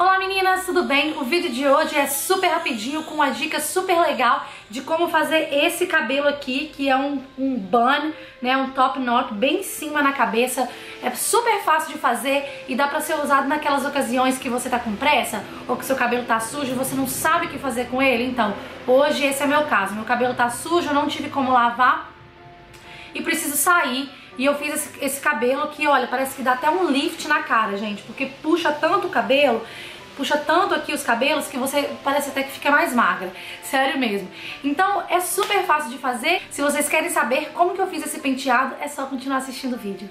Olá meninas, tudo bem? O vídeo de hoje é super rapidinho com uma dica super legal de como fazer esse cabelo aqui, que é um, um bun, né, um top knot bem em cima na cabeça. É super fácil de fazer e dá pra ser usado naquelas ocasiões que você tá com pressa ou que seu cabelo tá sujo e você não sabe o que fazer com ele. Então, hoje esse é meu caso. Meu cabelo tá sujo, eu não tive como lavar e preciso sair e eu fiz esse, esse, cabelo que, olha, parece que dá até um lift na cara, gente, porque puxa tanto o cabelo, puxa tanto aqui os cabelos que você parece até que fica mais magra. Sério mesmo. Então é super fácil de fazer. Se vocês querem saber como que eu fiz esse penteado, é só continuar assistindo o vídeo.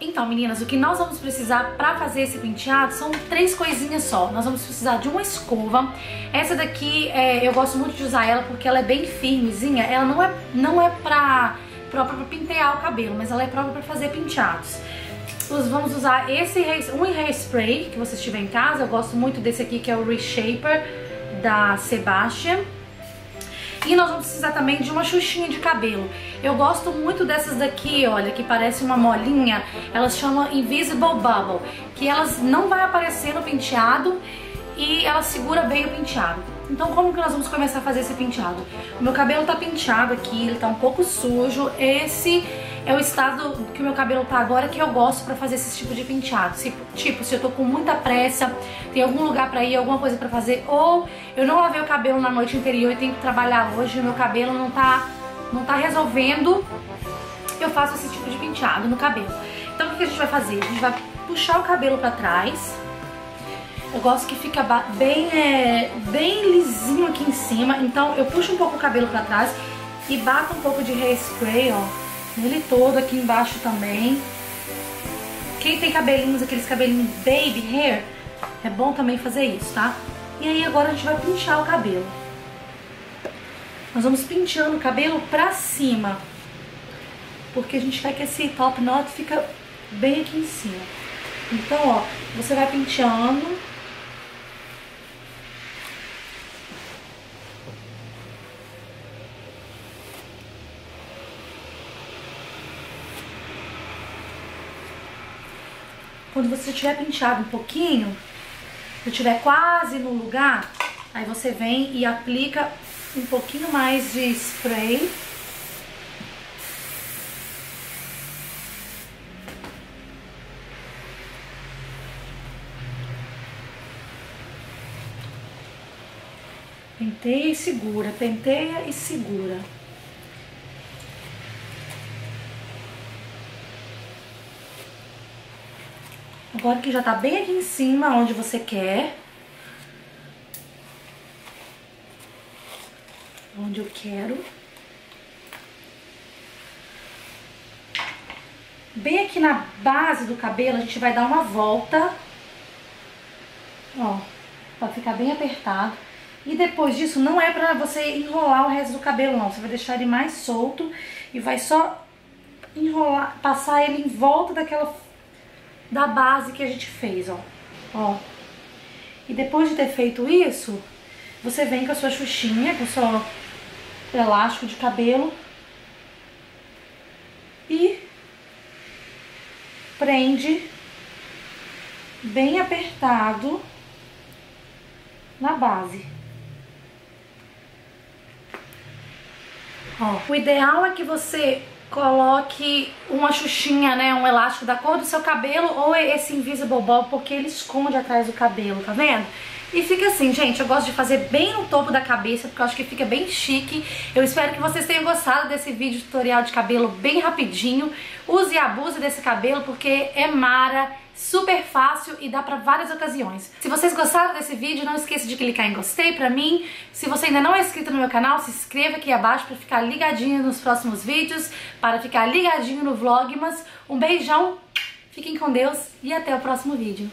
Então, meninas, o que nós vamos precisar para fazer esse penteado são três coisinhas só. Nós vamos precisar de uma escova. Essa daqui, é, eu gosto muito de usar ela porque ela é bem firmezinha. Ela não é, não é pra própria para pentear o cabelo, mas ela é própria para fazer penteados. Vamos usar esse um hairspray que você tiver em casa. Eu gosto muito desse aqui que é o Reshaper da Sebastian. E nós vamos precisar também de uma xuxinha de cabelo. Eu gosto muito dessas daqui, olha, que parece uma molinha. Elas chamam Invisible Bubble, que elas não vai aparecer no penteado e ela segura bem o penteado. Então como que nós vamos começar a fazer esse penteado? O meu cabelo tá penteado aqui, ele tá um pouco sujo. Esse é o estado que o meu cabelo tá agora que eu gosto pra fazer esse tipo de penteado. Se, tipo, se eu tô com muita pressa, tem algum lugar pra ir, alguma coisa pra fazer, ou eu não lavei o cabelo na noite anterior e tenho que trabalhar hoje, o meu cabelo não tá, não tá resolvendo, eu faço esse tipo de penteado no cabelo. Então o que a gente vai fazer? A gente vai puxar o cabelo pra trás, eu gosto que fica bem, é, bem lisinho aqui em cima. Então eu puxo um pouco o cabelo pra trás e bato um pouco de hairspray, ó. Nele todo, aqui embaixo também. Quem tem cabelinhos, aqueles cabelinhos baby hair, é bom também fazer isso, tá? E aí agora a gente vai pinchar o cabelo. Nós vamos penteando o cabelo pra cima. Porque a gente quer que esse top knot fica bem aqui em cima. Então, ó, você vai penteando Quando você tiver penteado um pouquinho, se tiver quase no lugar, aí você vem e aplica um pouquinho mais de spray. Penteia e segura, penteia e segura. Agora que já tá bem aqui em cima, onde você quer. Onde eu quero. Bem aqui na base do cabelo, a gente vai dar uma volta. Ó, pra ficar bem apertado. E depois disso, não é pra você enrolar o resto do cabelo, não. Você vai deixar ele mais solto e vai só enrolar, passar ele em volta daquela da base que a gente fez, ó. Ó. E depois de ter feito isso, você vem com a sua xuxinha, com o seu elástico de cabelo e prende bem apertado na base. Ó, o ideal é que você coloque uma xuxinha, né, um elástico da cor do seu cabelo ou esse Invisible Ball, porque ele esconde atrás do cabelo, tá vendo? E fica assim, gente, eu gosto de fazer bem no topo da cabeça, porque eu acho que fica bem chique. Eu espero que vocês tenham gostado desse vídeo tutorial de cabelo bem rapidinho. Use e abuse desse cabelo, porque é mara, super fácil e dá pra várias ocasiões. Se vocês gostaram desse vídeo, não esqueça de clicar em gostei pra mim. Se você ainda não é inscrito no meu canal, se inscreva aqui abaixo pra ficar ligadinho nos próximos vídeos, para ficar ligadinho no Vlogmas. Um beijão, fiquem com Deus e até o próximo vídeo.